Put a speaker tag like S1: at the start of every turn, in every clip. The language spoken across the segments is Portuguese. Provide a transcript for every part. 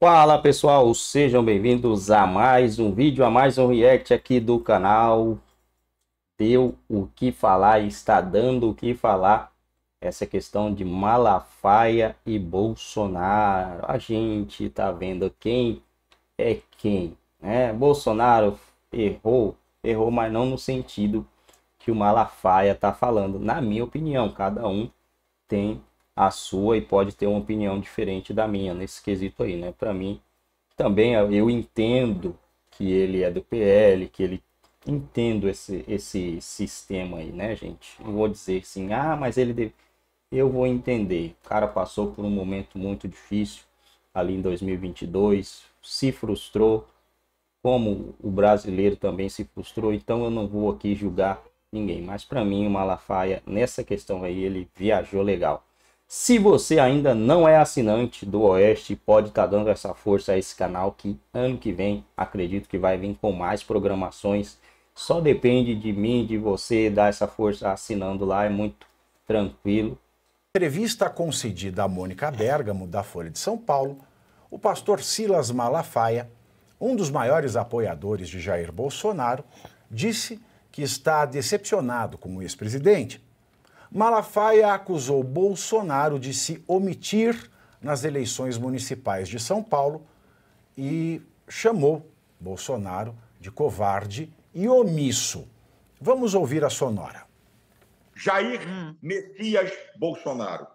S1: Fala pessoal, sejam bem-vindos a mais um vídeo, a mais um react aqui do canal. Deu o que falar, está dando o que falar. Essa questão de Malafaia e Bolsonaro. A gente tá vendo quem é quem, né? Bolsonaro errou, errou, mas não no sentido que o Malafaia tá falando. Na minha opinião, cada um tem a sua e pode ter uma opinião diferente da minha nesse quesito aí, né? Para mim, também eu entendo que ele é do PL, que ele entendo esse, esse sistema aí, né, gente? Não vou dizer assim, ah, mas ele deve... eu vou entender. O cara passou por um momento muito difícil ali em 2022, se frustrou, como o brasileiro também se frustrou, então eu não vou aqui julgar ninguém, mas para mim o Malafaia nessa questão aí ele viajou legal. Se você ainda não é assinante do Oeste, pode estar tá dando essa força a esse canal que ano que vem acredito que vai vir com mais programações. Só depende de mim, de você dar essa força assinando lá, é muito tranquilo.
S2: Entrevista concedida a Mônica Bergamo, da Folha de São Paulo, o pastor Silas Malafaia, um dos maiores apoiadores de Jair Bolsonaro, disse que está decepcionado com o ex-presidente Malafaia acusou Bolsonaro de se omitir nas eleições municipais de São Paulo e chamou Bolsonaro de covarde e omisso. Vamos ouvir a sonora.
S3: Jair Messias Bolsonaro.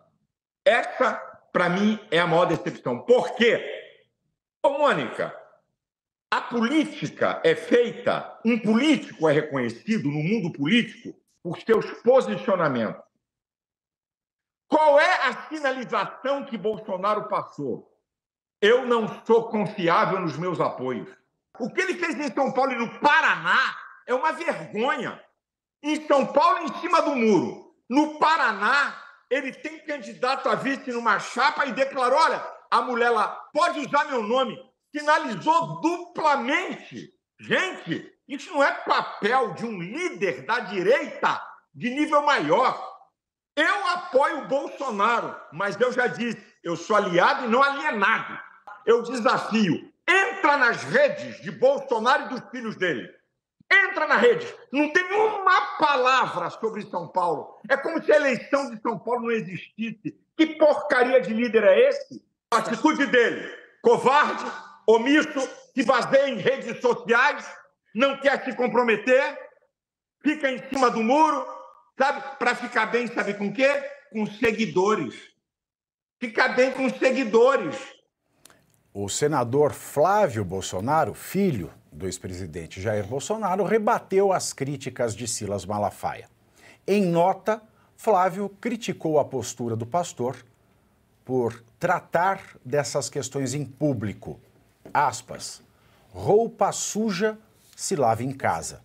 S3: Essa, para mim, é a maior decepção. Por quê? Ô, Mônica, a política é feita, um político é reconhecido no mundo político por seus posicionamentos. Qual é a sinalização que Bolsonaro passou? Eu não sou confiável nos meus apoios. O que ele fez em São Paulo e no Paraná é uma vergonha. Em São Paulo, em cima do muro. No Paraná, ele tem candidato a vice numa chapa e declarou: olha, a mulher lá pode usar meu nome. Sinalizou duplamente. Gente, isso não é papel de um líder da direita de nível maior. Eu apoio o Bolsonaro, mas eu já disse, eu sou aliado e não alienado. Eu desafio, entra nas redes de Bolsonaro e dos filhos dele. Entra na rede. Não tem uma palavra sobre São Paulo. É como se a eleição de São Paulo não existisse. Que porcaria de líder é esse? A atitude dele, covarde, omisso, que vazeia em redes sociais, não quer se comprometer, fica em cima do muro, sabe? Para ficar bem, sabe com quê? Com seguidores. Ficar bem com seguidores.
S2: O senador Flávio Bolsonaro, filho do ex-presidente Jair Bolsonaro, rebateu as críticas de Silas Malafaia. Em nota, Flávio criticou a postura do pastor por tratar dessas questões em público. Aspas. Roupa suja se lava em casa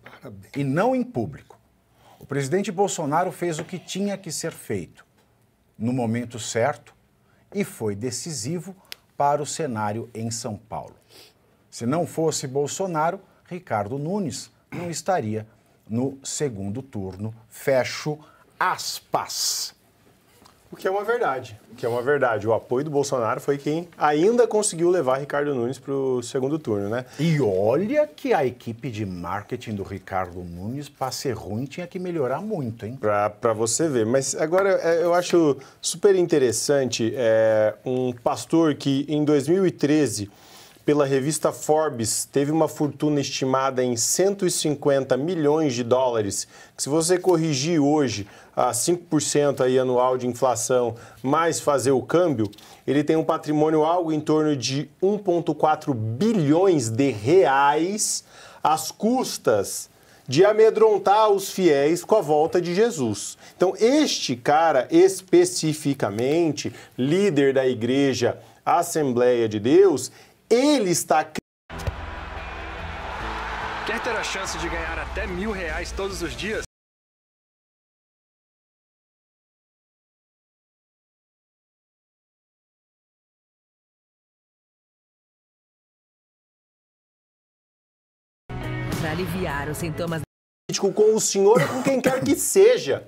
S2: e não em público. O presidente Bolsonaro fez o que tinha que ser feito no momento certo e foi decisivo para o cenário em São Paulo. Se não fosse Bolsonaro, Ricardo Nunes não estaria no segundo turno. Fecho aspas.
S4: O que é uma verdade. O que é uma verdade. O apoio do Bolsonaro foi quem ainda conseguiu levar Ricardo Nunes para o segundo turno, né?
S2: E olha que a equipe de marketing do Ricardo Nunes, para ser ruim, tinha que melhorar muito, hein?
S4: Para você ver. Mas agora é, eu acho super interessante é, um pastor que em 2013 pela revista Forbes, teve uma fortuna estimada em 150 milhões de dólares. Se você corrigir hoje a 5% aí anual de inflação, mais fazer o câmbio, ele tem um patrimônio algo em torno de 1,4 bilhões de reais às custas de amedrontar os fiéis com a volta de Jesus. Então, este cara especificamente, líder da igreja Assembleia de Deus, ele está.
S5: Quer ter a chance de ganhar até mil reais todos os dias?
S6: Para aliviar os sintomas
S4: com o senhor ou com quem quer que seja.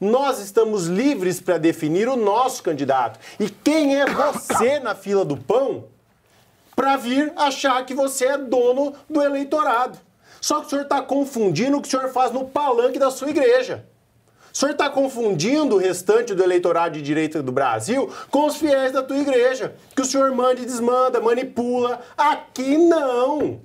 S4: Nós estamos livres para definir o nosso candidato. E quem é você na fila do pão para vir achar que você é dono do eleitorado. Só que o senhor está confundindo o que o senhor faz no palanque da sua igreja. O senhor está confundindo o restante do eleitorado de direita do Brasil com os fiéis da tua igreja. Que o senhor manda e desmanda, manipula. Aqui não.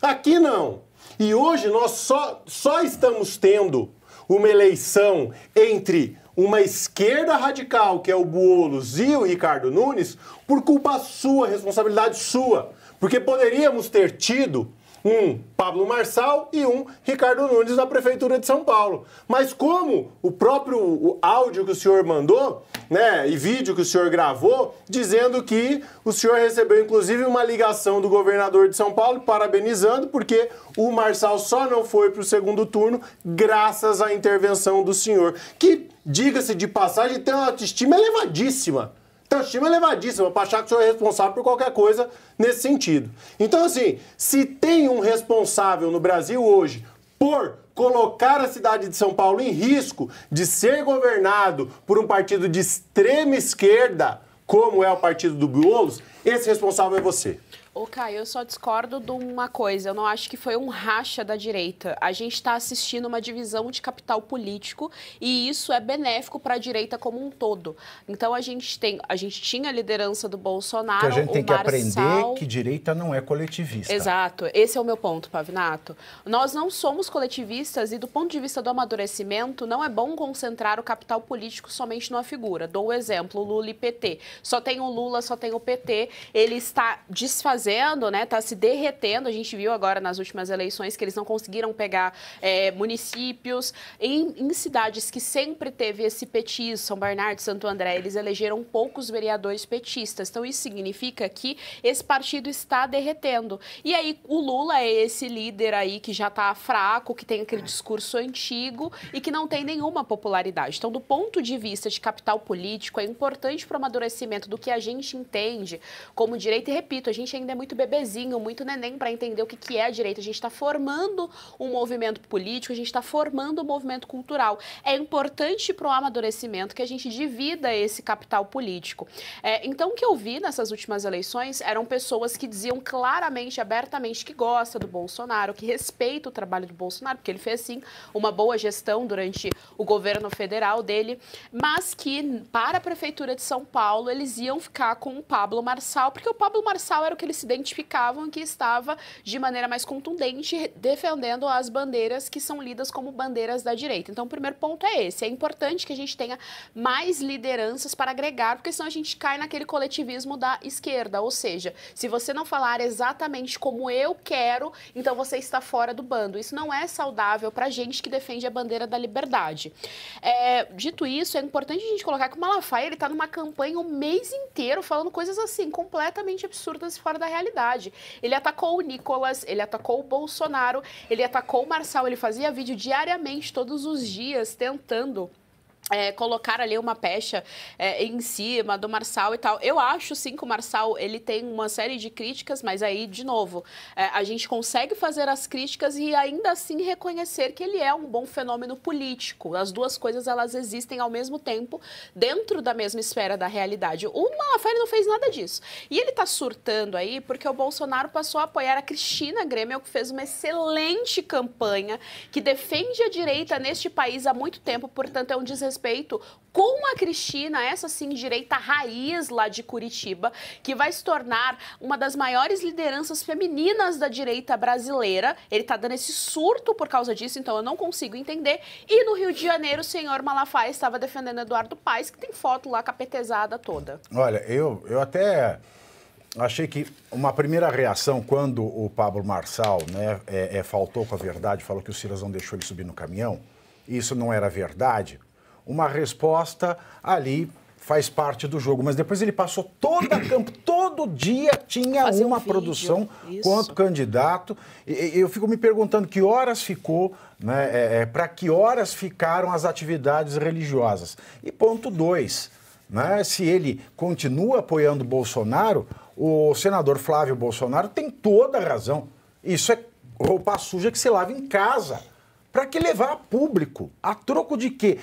S4: Aqui não. E hoje nós só, só estamos tendo uma eleição entre uma esquerda radical, que é o Boulos e o Ricardo Nunes, por culpa sua, responsabilidade sua. Porque poderíamos ter tido um Pablo Marçal e um Ricardo Nunes na Prefeitura de São Paulo. Mas como o próprio o áudio que o senhor mandou, né, e vídeo que o senhor gravou, dizendo que o senhor recebeu inclusive uma ligação do governador de São Paulo parabenizando porque o Marçal só não foi para o segundo turno graças à intervenção do senhor, que, diga-se de passagem, tem uma autoestima elevadíssima. Então, estima é levadíssima para achar que o senhor é responsável por qualquer coisa nesse sentido. Então, assim, se tem um responsável no Brasil hoje por colocar a cidade de São Paulo em risco de ser governado por um partido de extrema esquerda, como é o partido do Boulos, esse responsável é você.
S7: Ô, Caio, eu só discordo de uma coisa. Eu não acho que foi um racha da direita. A gente está assistindo uma divisão de capital político e isso é benéfico para a direita como um todo. Então a gente tem, a gente tinha a liderança do Bolsonaro.
S2: Que a gente tem que
S7: Marçal...
S2: aprender que direita não é coletivista.
S7: Exato. Esse é o meu ponto, Pavinato. Nós não somos coletivistas e do ponto de vista do amadurecimento, não é bom concentrar o capital político somente numa figura. Dou o um exemplo, Lula e PT. Só tem o Lula, só tem o PT. Ele está desfazendo fazendo, né? Está se derretendo. A gente viu agora nas últimas eleições que eles não conseguiram pegar é, municípios em, em, cidades que sempre teve esse petismo, São Bernardo, Santo André, eles elegeram poucos vereadores petistas. Então isso significa que esse partido está derretendo. E aí o Lula é esse líder aí que já está fraco, que tem aquele discurso antigo e que não tem nenhuma popularidade. Então, do ponto de vista de capital político, é importante para o amadurecimento do que a gente entende como direito. E repito, a gente ainda ainda é muito bebezinho, muito neném para entender o que, que é a direita. A gente está formando um movimento político, a gente está formando um movimento cultural. É importante para o amadurecimento que a gente divida esse capital político. É, então, o que eu vi nessas últimas eleições eram pessoas que diziam claramente, abertamente, que gosta do Bolsonaro, que respeita o trabalho do Bolsonaro, porque ele fez, sim, uma boa gestão durante o governo federal dele, mas que para a Prefeitura de São Paulo eles iam ficar com o Pablo Marçal, porque o Pablo Marçal era o que eles se identificavam que estava de maneira mais contundente defendendo as bandeiras que são lidas como bandeiras da direita. Então, o primeiro ponto é esse. É importante que a gente tenha mais lideranças para agregar, porque senão a gente cai naquele coletivismo da esquerda. Ou seja, se você não falar exatamente como eu quero, então você está fora do bando. Isso não é saudável para gente que defende a bandeira da liberdade. É, dito isso, é importante a gente colocar que o Malafaia ele está numa campanha o mês inteiro falando coisas assim completamente absurdas fora da realidade. Ele atacou o Nicolas, ele atacou o Bolsonaro, ele atacou o Marçal, ele fazia vídeo diariamente, todos os dias, tentando é, colocar ali uma pecha é, em cima do Marçal e tal. Eu acho sim que o Marçal ele tem uma série de críticas, mas aí, de novo, é, a gente consegue fazer as críticas e ainda assim reconhecer que ele é um bom fenômeno político. As duas coisas elas existem ao mesmo tempo dentro da mesma esfera da realidade. O Malafaia não fez nada disso. E ele tá surtando aí porque o Bolsonaro passou a apoiar a Cristina Grêmio, que fez uma excelente campanha, que defende a direita neste país há muito tempo, portanto é um desrespeito respeito com a Cristina, essa sim direita raiz lá de Curitiba, que vai se tornar uma das maiores lideranças femininas da direita brasileira. Ele tá dando esse surto por causa disso, então eu não consigo entender. E no Rio de Janeiro, o senhor Malafaia estava defendendo Eduardo Paes, que tem foto lá capetezada toda.
S2: Olha, eu, eu até achei que uma primeira reação quando o Pablo Marçal né, é, é, faltou com a verdade, falou que o Silas não deixou ele subir no caminhão, isso não era verdade uma resposta ali faz parte do jogo. Mas depois ele passou toda a campo, todo dia tinha Fazer uma um produção Isso. quanto candidato. E, eu fico me perguntando que horas ficou, né, é, é, para que horas ficaram as atividades religiosas. E ponto dois, né, se ele continua apoiando Bolsonaro, o senador Flávio Bolsonaro tem toda a razão. Isso é roupa suja que se lava em casa. Para que levar a público? A troco de quê?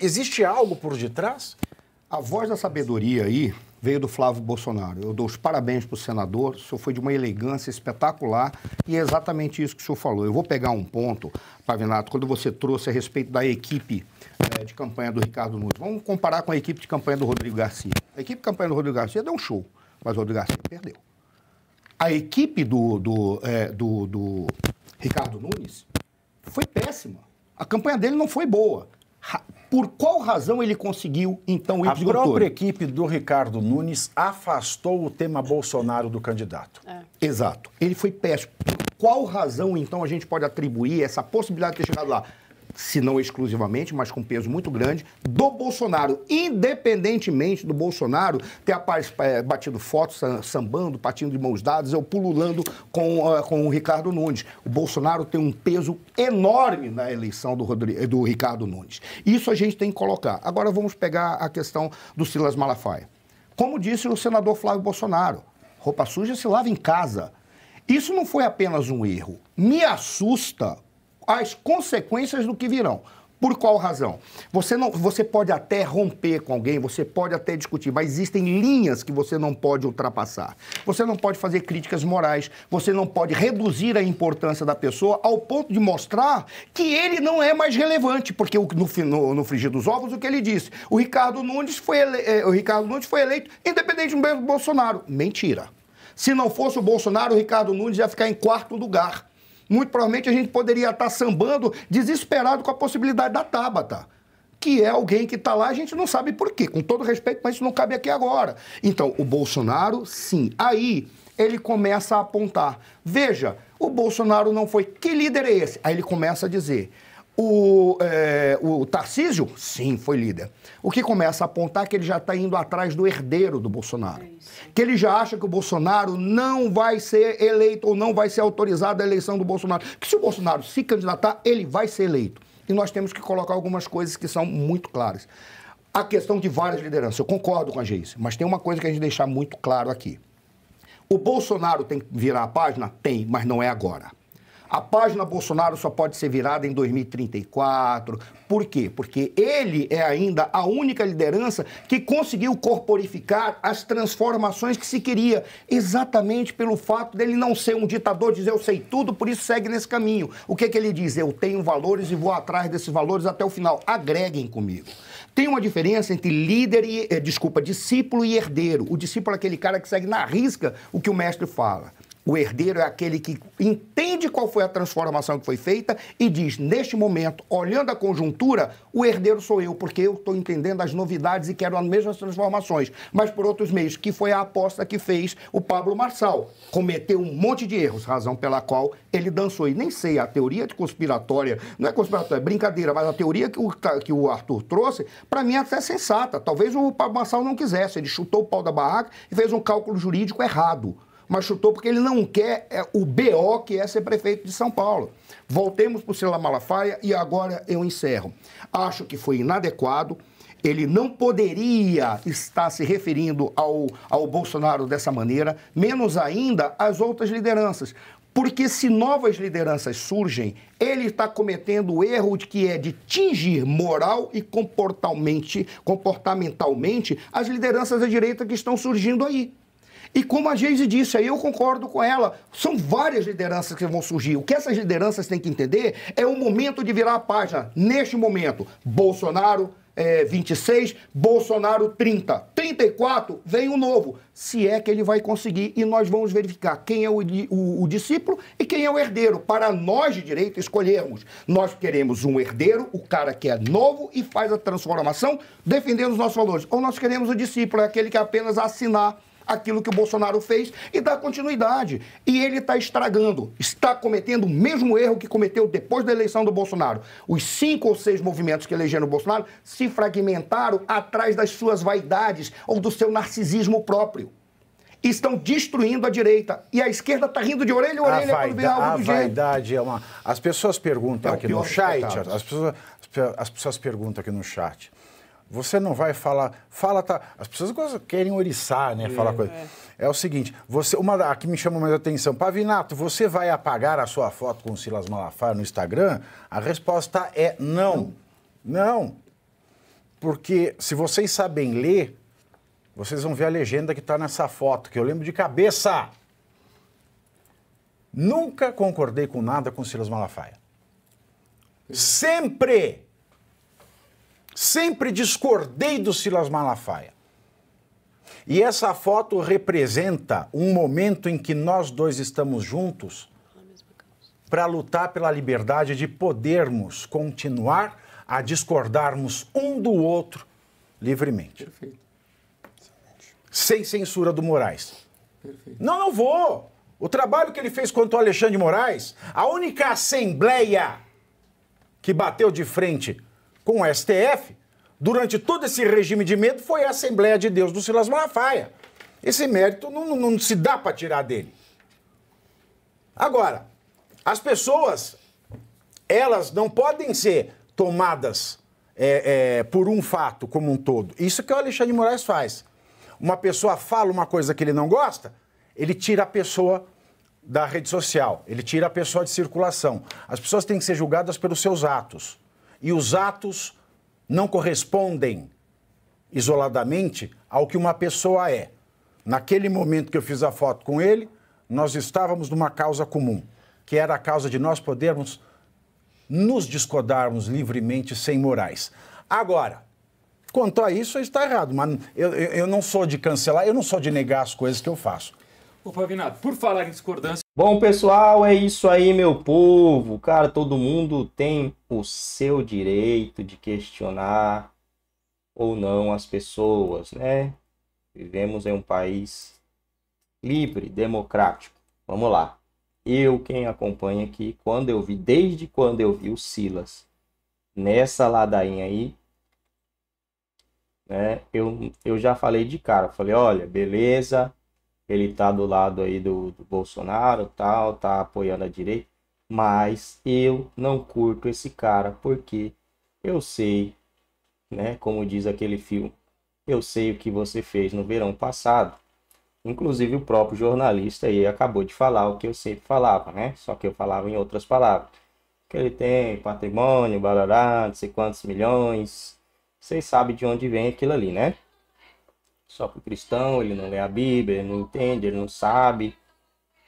S2: Existe algo por detrás?
S8: A voz da sabedoria aí veio do Flávio Bolsonaro. Eu dou os parabéns para o senador, o senhor foi de uma elegância espetacular e é exatamente isso que o senhor falou. Eu vou pegar um ponto, Pavinato, quando você trouxe a respeito da equipe é, de campanha do Ricardo Nunes. Vamos comparar com a equipe de campanha do Rodrigo Garcia. A equipe de campanha do Rodrigo Garcia deu um show, mas o Rodrigo Garcia perdeu. A equipe do, do, é, do, do Ricardo Nunes foi péssima. A campanha dele não foi boa. Por qual razão ele conseguiu, então, ir
S2: A própria equipe do Ricardo Nunes afastou o tema Bolsonaro do candidato.
S8: É. Exato. Ele foi péssimo. Por qual razão, então, a gente pode atribuir essa possibilidade de ter chegado lá? Se não exclusivamente, mas com peso muito grande, do Bolsonaro. Independentemente do Bolsonaro ter é, batido fotos, sambando, partindo de mãos dadas, ou pululando com, uh, com o Ricardo Nunes. O Bolsonaro tem um peso enorme na eleição do, Rodrigo, do Ricardo Nunes. Isso a gente tem que colocar. Agora vamos pegar a questão do Silas Malafaia. Como disse o senador Flávio Bolsonaro, roupa suja se lava em casa. Isso não foi apenas um erro. Me assusta as consequências do que virão. Por qual razão? Você, não, você pode até romper com alguém, você pode até discutir, mas existem linhas que você não pode ultrapassar. Você não pode fazer críticas morais, você não pode reduzir a importância da pessoa ao ponto de mostrar que ele não é mais relevante, porque no, no, no frigir dos ovos, o que ele disse? O Ricardo Nunes foi, ele, eh, o Ricardo Nunes foi eleito independente do Bolsonaro. Mentira. Se não fosse o Bolsonaro, o Ricardo Nunes ia ficar em quarto lugar muito provavelmente a gente poderia estar sambando desesperado com a possibilidade da Tabata que é alguém que está lá, a gente não sabe por quê, com todo respeito, mas isso não cabe aqui agora. Então, o Bolsonaro, sim. Aí ele começa a apontar. Veja, o Bolsonaro não foi. Que líder é esse? Aí ele começa a dizer. O, é, o Tarcísio, sim, foi líder. O que começa a apontar é que ele já está indo atrás do herdeiro do Bolsonaro. É que ele já acha que o Bolsonaro não vai ser eleito ou não vai ser autorizada a eleição do Bolsonaro. Que se o Bolsonaro se candidatar, ele vai ser eleito. E nós temos que colocar algumas coisas que são muito claras. A questão de várias lideranças, eu concordo com a Geice, mas tem uma coisa que a gente deixar muito claro aqui. O Bolsonaro tem que virar a página? Tem, mas não é agora. A página Bolsonaro só pode ser virada em 2034. Por quê? Porque ele é ainda a única liderança que conseguiu corporificar as transformações que se queria, exatamente pelo fato dele não ser um ditador, dizer eu sei tudo, por isso segue nesse caminho. O que, que ele diz? Eu tenho valores e vou atrás desses valores até o final. Agreguem comigo. Tem uma diferença entre líder e, eh, desculpa, discípulo e herdeiro. O discípulo é aquele cara que segue na risca o que o mestre fala. O herdeiro é aquele que entende qual foi a transformação que foi feita e diz: neste momento, olhando a conjuntura, o herdeiro sou eu, porque eu estou entendendo as novidades e quero as mesmas transformações, mas por outros meios, que foi a aposta que fez o Pablo Marçal. Cometeu um monte de erros, razão pela qual ele dançou. E nem sei, a teoria de conspiratória, não é conspiratória, é brincadeira, mas a teoria que o, que o Arthur trouxe, para mim é até sensata. Talvez o Pablo Marçal não quisesse, ele chutou o pau da barraca e fez um cálculo jurídico errado mas chutou porque ele não quer é, o BO que é ser prefeito de São Paulo. Voltemos para o Sila Malafaia e agora eu encerro. Acho que foi inadequado. Ele não poderia estar se referindo ao, ao Bolsonaro dessa maneira, menos ainda às outras lideranças. Porque se novas lideranças surgem, ele está cometendo o erro de que é de tingir moral e comportamentalmente, comportamentalmente as lideranças da direita que estão surgindo aí. E como a Geise disse, aí eu concordo com ela, são várias lideranças que vão surgir. O que essas lideranças têm que entender é o momento de virar a página. Neste momento, Bolsonaro é, 26, Bolsonaro 30. 34, vem o novo. Se é que ele vai conseguir, e nós vamos verificar quem é o, o, o discípulo e quem é o herdeiro, para nós de direito escolhermos. Nós queremos um herdeiro, o cara que é novo e faz a transformação, defendendo os nossos valores. Ou nós queremos o discípulo, é aquele que apenas assinar aquilo que o Bolsonaro fez e dá continuidade. E ele está estragando, está cometendo o mesmo erro que cometeu depois da eleição do Bolsonaro. Os cinco ou seis movimentos que elegeram o Bolsonaro se fragmentaram atrás das suas vaidades ou do seu narcisismo próprio. Estão destruindo a direita. E a esquerda está rindo de orelha a orelha a quando vê algo
S2: A
S8: do
S2: vaidade jeito. é uma. As pessoas perguntam é aqui no chat. As pessoas, as pessoas perguntam aqui no chat. Você não vai falar. Fala, tá. As pessoas querem oriçar, né? É, falar coisa. É. é. o seguinte, você, uma aqui me chama mais atenção. Pavinato, você vai apagar a sua foto com o Silas Malafaia no Instagram? A resposta é não. Não. não. Porque se vocês sabem ler, vocês vão ver a legenda que está nessa foto, que eu lembro de cabeça. Nunca concordei com nada com Silas Malafaia. Sempre, sempre discordei do Silas Malafaia. E essa foto representa um momento em que nós dois estamos juntos para lutar pela liberdade de podermos continuar a discordarmos um do outro livremente.
S9: Perfeito.
S2: Sem censura do Moraes.
S9: Perfeito.
S2: Não, não vou. O trabalho que ele fez contra o Alexandre de Moraes, a única assembleia que bateu de frente com o STF durante todo esse regime de medo foi a Assembleia de Deus do Silas Malafaia. Esse mérito não, não, não se dá para tirar dele. Agora, as pessoas, elas não podem ser tomadas é, é, por um fato como um todo. Isso que o Alexandre de Moraes faz. Uma pessoa fala uma coisa que ele não gosta, ele tira a pessoa da rede social, ele tira a pessoa de circulação. As pessoas têm que ser julgadas pelos seus atos. E os atos não correspondem isoladamente ao que uma pessoa é. Naquele momento que eu fiz a foto com ele, nós estávamos numa causa comum, que era a causa de nós podermos nos discordarmos livremente sem morais. Agora, quanto a isso, está errado, mas eu, eu, não sou de cancelar, eu não sou de negar as coisas que eu faço.
S9: Ô, Pavinato, por falar em discordância,
S1: Bom, pessoal, é isso aí, meu povo. Cara, todo mundo tem o seu direito de questionar ou não as pessoas, né? Vivemos em um país livre, democrático. Vamos lá. Eu, quem acompanha aqui, quando eu vi, desde quando eu vi o Silas nessa ladainha aí, né? Eu, eu já falei de cara, falei, olha, beleza, ele tá do lado aí do, do Bolsonaro, tal, tá apoiando a direita, mas eu não curto esse cara porque eu sei, né, como diz aquele filme, eu sei o que você fez no verão passado. Inclusive o próprio jornalista aí acabou de falar o que eu sempre falava, né? Só que eu falava em outras palavras. Que ele tem patrimônio, balará, não sei quantos milhões. Vocês sabem de onde vem aquilo ali, né? Só que o cristão, ele não lê a Bíblia, ele não entende, ele não sabe.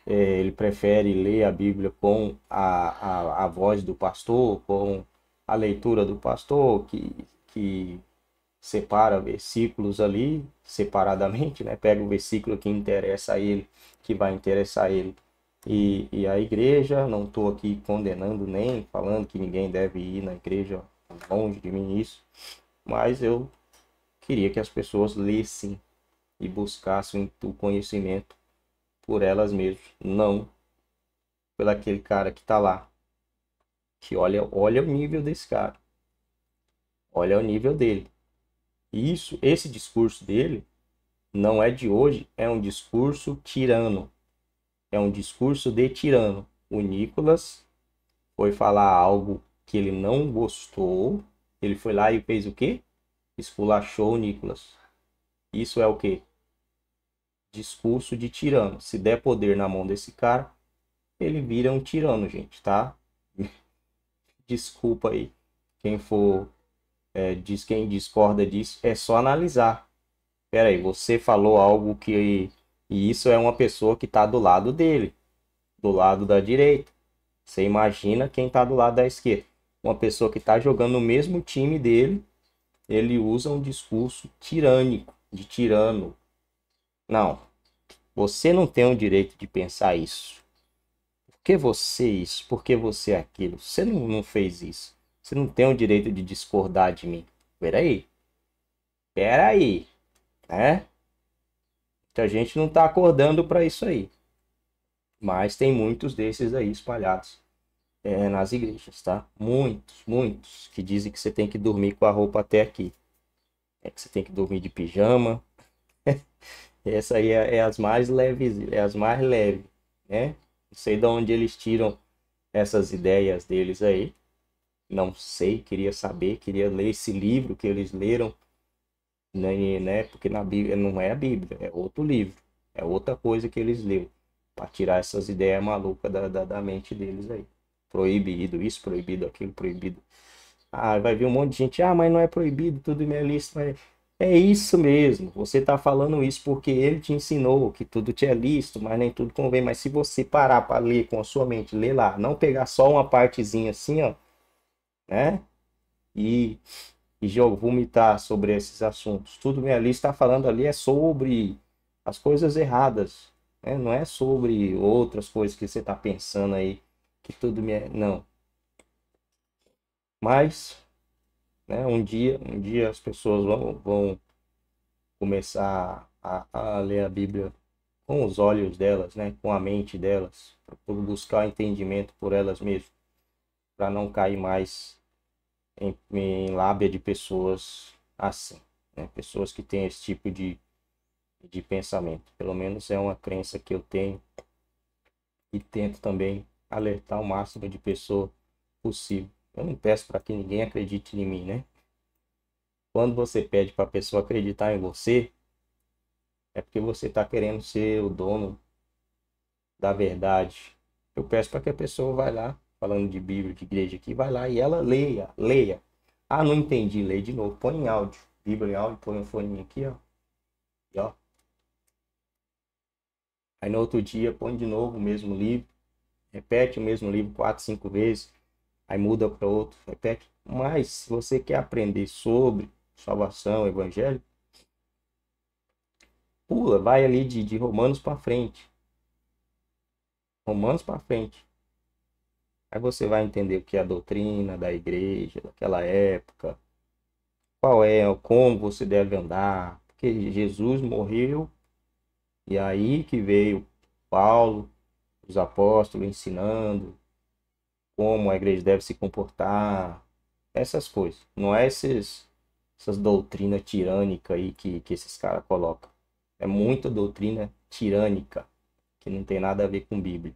S1: É, ele prefere ler a Bíblia com a, a, a voz do pastor, com a leitura do pastor, que, que separa versículos ali separadamente, né? Pega o versículo que interessa a ele, que vai interessar a ele. E, e a igreja, não estou aqui condenando nem falando que ninguém deve ir na igreja, longe de mim isso, mas eu queria que as pessoas lessem e buscassem o conhecimento por elas mesmas, não pelo aquele cara que está lá. Que olha, olha o nível desse cara. Olha o nível dele. Isso, esse discurso dele não é de hoje, é um discurso tirano. É um discurso de tirano. O Nicolas foi falar algo que ele não gostou. Ele foi lá e fez o quê? Esculachou o Nicolas. Isso é o quê? Discurso de tirano. Se der poder na mão desse cara, ele vira um tirano, gente, tá? Desculpa aí. Quem for é, diz quem discorda disso, é só analisar. Pera aí, você falou algo que. E isso é uma pessoa que está do lado dele, do lado da direita. Você imagina quem está do lado da esquerda. Uma pessoa que está jogando no mesmo time dele, ele usa um discurso tirânico, de tirano. Não, você não tem o direito de pensar isso. Por que você isso? Por que você aquilo? Você não, não fez isso. Você não tem o direito de discordar de mim. Peraí. Peraí. Né? Muita gente não está acordando para isso aí. Mas tem muitos desses aí espalhados é, nas igrejas, tá? Muitos, muitos que dizem que você tem que dormir com a roupa até aqui. É que você tem que dormir de pijama. Essa aí é, é, as mais leves, é as mais leves, né? Não sei de onde eles tiram essas ideias deles aí. Não sei, queria saber, queria ler esse livro que eles leram, né? né? Porque na Bíblia não é a Bíblia, é outro livro, é outra coisa que eles leram, para tirar essas ideias malucas da, da, da mente deles aí. Proibido isso, proibido aquilo, proibido. Ah, vai vir um monte de gente, ah, mas não é proibido, tudo minha lista. Mas... É isso mesmo. Você está falando isso porque ele te ensinou que tudo te é lícito, mas nem tudo convém. Mas se você parar para ler com a sua mente, ler lá, não pegar só uma partezinha assim, ó, né? E, e vomitar sobre esses assuntos. Tudo minha lista está falando ali é sobre as coisas erradas, né? Não é sobre outras coisas que você está pensando aí que tudo me é, não. Mas né? Um dia, um dia as pessoas vão, vão começar a, a ler a Bíblia com os olhos delas, né? com a mente delas, para buscar entendimento por elas mesmas, para não cair mais em, em lábia de pessoas assim, né? pessoas que têm esse tipo de, de pensamento. Pelo menos é uma crença que eu tenho e tento também alertar o máximo de pessoa possível eu não peço para que ninguém acredite em mim, né? Quando você pede para a pessoa acreditar em você, é porque você está querendo ser o dono da verdade. Eu peço para que a pessoa vá lá, falando de Bíblia, de igreja aqui, vai lá e ela leia, leia. Ah, não entendi, leia de novo. Põe em áudio. Bíblia em áudio, põe um fone aqui, ó. E ó. Aí no outro dia põe de novo o mesmo livro. Repete o mesmo livro quatro, cinco vezes aí muda para outro, repete. Mas se você quer aprender sobre salvação, evangelho, pula, vai ali de, de Romanos para frente. Romanos para frente. Aí você vai entender o que é a doutrina da igreja daquela época, qual é, como você deve andar, porque Jesus morreu e aí que veio Paulo, os apóstolos ensinando, como a igreja deve se comportar, essas coisas. Não é esses, essas doutrinas tirânicas aí que, que esses caras colocam. É muita doutrina tirânica, que não tem nada a ver com Bíblia.